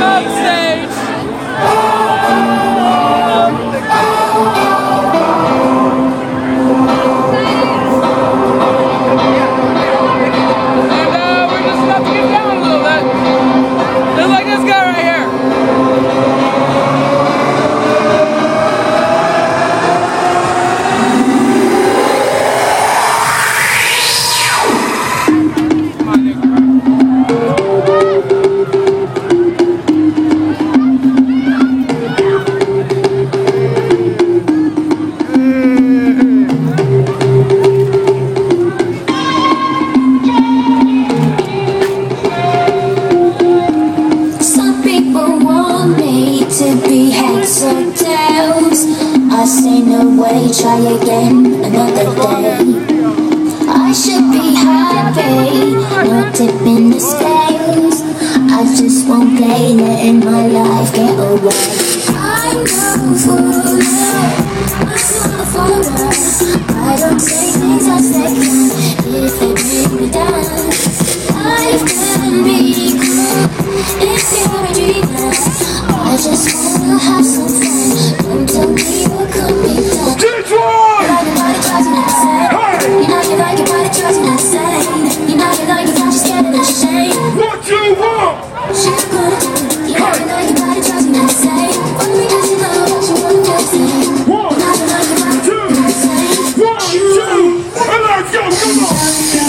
Go stage! lost in a way, try again another day. I should be happy, no dip in the scales. I just won't play letting my life get away. I'm no fool, I'm not a follower. I don't take things as they come, if they bring me down. Life can be cool if you're a dreamer. I just wanna have. And let's go,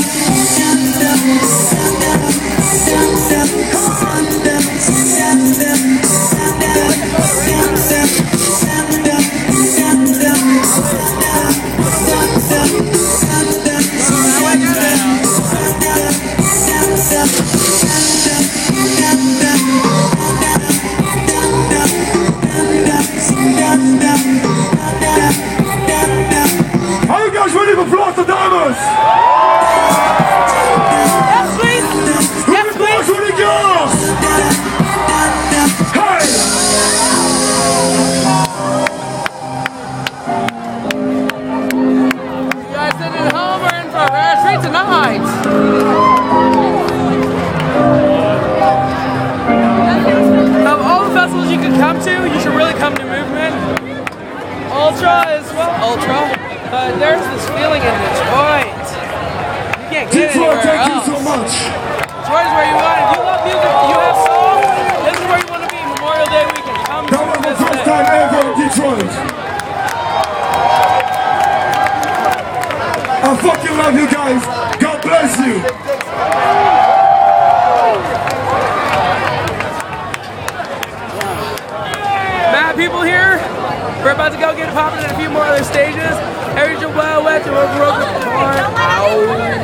Ultra as well. Ultra. But there's this feeling in Detroit. You can't get Detroit, anywhere thank you else. so much. Detroit is where you want. If you love music, you have soul. This is where you want to be. Memorial Day weekend. Come That was to the first thing. time ever in Detroit. I fucking love you guys. God bless you. We're about to go get popping in a few more other stages. Every well, wet, and we're broken apart.